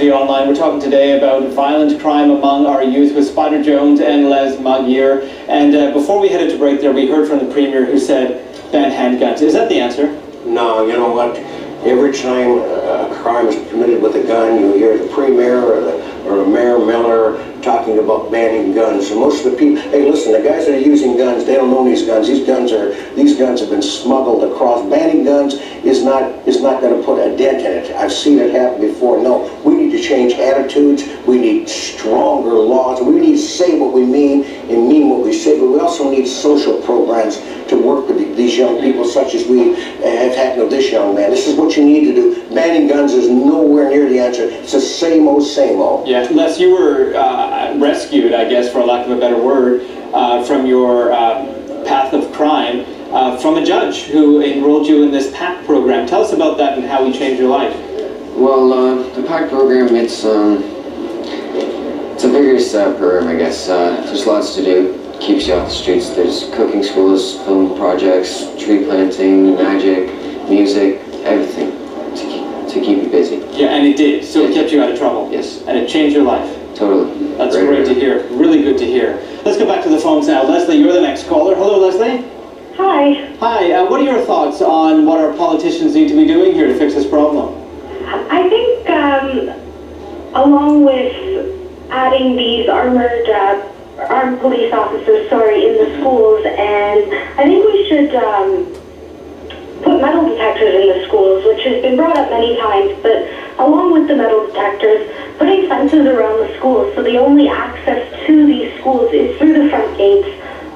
Online. We're talking today about violent crime among our youth with Spider Jones and Les Magier. And uh, before we headed to break there, we heard from the Premier who said ban handguns. Is that the answer? No, you know what? Every time a crime is committed with a gun, you hear the Premier or the, or Mayor Miller talking about banning guns. And most of the people, hey, listen, the guys that are using guns, they don't own these guns. These guns are, these guns have been smuggled across. Banning guns is not, is not going to put a dent in it. I've seen it happen before. No, we need to change attitudes. We need stronger laws. We need to say what we mean and mean what we say. But we also need social programs to work with these young people, such as we have had with this young man. This is what you need to do. Banning guns is nowhere near the answer. It's the same old, same old. Yeah, Les, you were uh, rescued, I guess, for lack of a better word, uh, from your uh, path of crime uh, from a judge who enrolled you in this PACT program. Tell us about that and how he changed your life. Well, uh, the PACT program, it's um, it's a vigorous uh, program, I guess. there's lots to do keeps you off the streets. There's cooking schools, film projects, tree planting, magic, music, everything to keep, to keep you busy. Yeah, and it did. So it kept you out of trouble. Yes. And it changed your life. Totally. That's great, great to hear. Really good to hear. Let's go back to the phones now. Leslie, you're the next caller. Hello, Leslie. Hi. Hi. Uh, what are your thoughts on what our politicians need to be doing here to fix this problem? I think, um, along with adding these armored uh, armed police officers, sorry, in the schools, and I think we should um, put metal detectors in the schools, which has been brought up many times, but along with the metal detectors, putting fences around the schools so the only access to these schools is through the front gates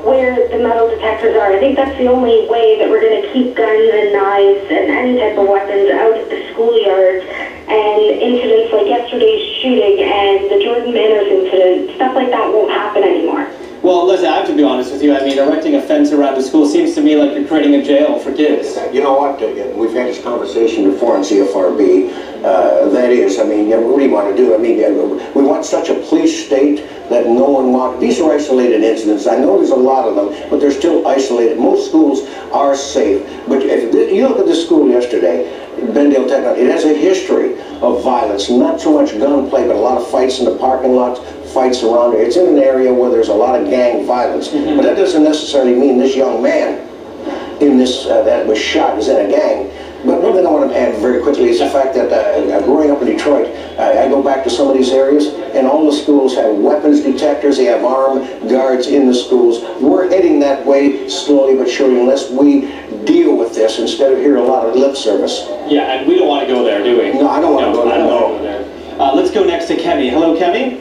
where the metal detectors are. I think that's the only way that we're going to keep guns and knives and any type of weapons out of the schoolyards and incidents like yesterday's shooting and the Jordan Manners incident, stuff like that won't happen anymore. Well, Leslie, I have to be honest with you. I mean, erecting a fence around the school seems to me like you're creating a jail for kids. You know what? Uh, we've had this conversation before on CFRB. Uh, that is, I mean, what do you want to do? I mean, we want such a police state that no one wants. These are isolated incidents. I know there's a lot of them, but they're still isolated. Most schools are safe. But if you look at the school yesterday, Bendale Technical, it has a history of violence, not so much gunplay, but a lot of fights in the parking lots, fights around it. It's in an area where there's a lot of gang violence. Mm -hmm. But that doesn't necessarily mean this young man in this uh, that was shot is in a gang. Thing I want to add very quickly is the fact that uh, growing up in Detroit, I, I go back to some of these areas, and all the schools have weapons detectors, they have armed guards in the schools. We're heading that way slowly but surely unless we deal with this instead of hearing a lot of lip service. Yeah, and we don't want to go there, do we? No, I don't want no, to go there. I don't no. want to go there. Uh, let's go next to Kemi. Hello, Kemi.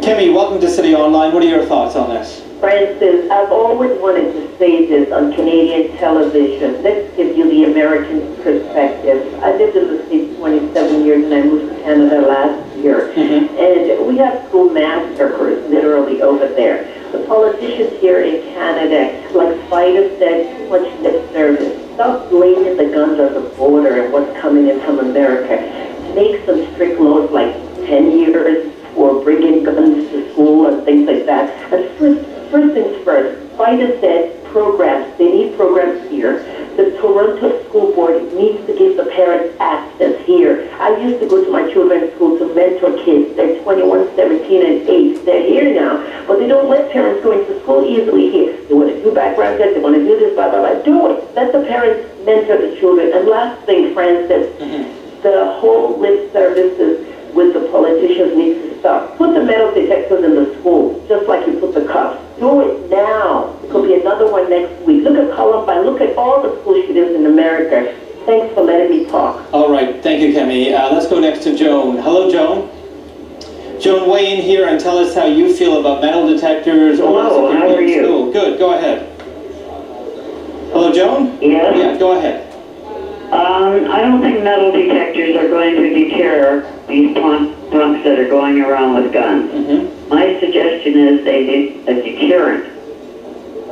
Kemi, welcome to City Online. What are your thoughts on this? Francis, I've always wanted to say this on Canadian television. Let's give you the American perspective. I lived in the States 27 years and I moved to Canada last year. Mm-hmm. And we have school massacres literally over there. The politicians here in Canada, like Spider said, too much lip service. Stop blaming the guns on the border and what's coming in from America. Make some strict laws like 10 years for bringing guns to school and things like that. And first, first things first, Spider said programs, they need programs here. The Toronto School Board needs to give the parents access here. I used to go to my children's school to mentor kids. They're 21, 17, and 8. They're here now, but they don't let parents go into school easily here. They want to do background checks, they want to do this, blah, blah, blah. Do it. Let the parents mentor the children. And last thing, Francis, mm-hmm. the whole lip services with the politicians needs to stop. Put the metal detectors in the school, just like you put the cuffs. Do it now. It could be another one next week. Look at Columbine. Look at all the school shootings in America. Thanks for letting me talk. All right. Thank you, Kemi. Uh, let's go next to Joan. Hello, Joan. Joan, weigh in here and tell us how you feel about metal detectors Hello, or how are you? School. Good. Go ahead. Hello, Joan? Yes? Yeah, go ahead. Um, I don't think metal detectors are going to deter these punks that are going around with guns. Mm-hmm. My suggestion is they need a deterrent.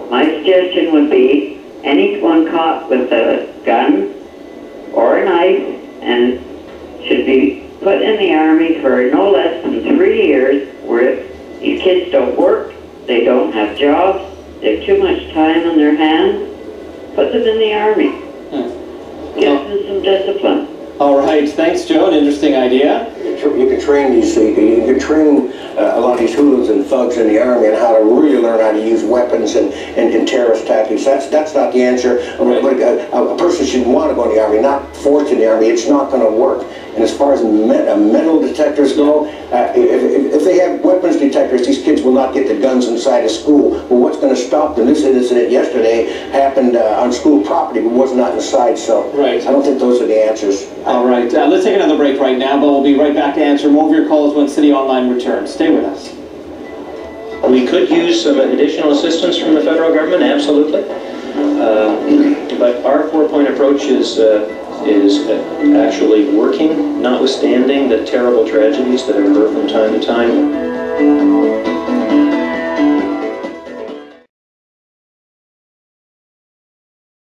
My suggestion would be anyone caught with a gun or a knife and should be put in the army for no less than three years where if these kids don't work, they don't have jobs, they have too much time on their hands, put them in the army. Hmm. Give them some discipline. All right, thanks, Joe. An interesting idea. You can train these, you can, you can train uh, a lot of these hooligans and thugs in the army on how to really learn how to use weapons and, and, and terrorist tactics. That's that's not the answer. Right. A, a person should want to go in the army, not forced in the army. It's not going to work. And as far as uh, metal detectors go, uh, if, if, if they have weapons detectors, these kids will not get the guns inside of school. Well, what's going to stop them? This incident yesterday happened uh, on school property, but was not inside. So Right. I don't think those are the answers. All right, uh, let's take another break right now, but we'll be right back to answer more of your calls when City Online returns. Stay with us. We could use some additional assistance from the federal government, absolutely. Uh, But our four-point approach is, uh, is uh, actually working, notwithstanding the terrible tragedies that occur from time to time.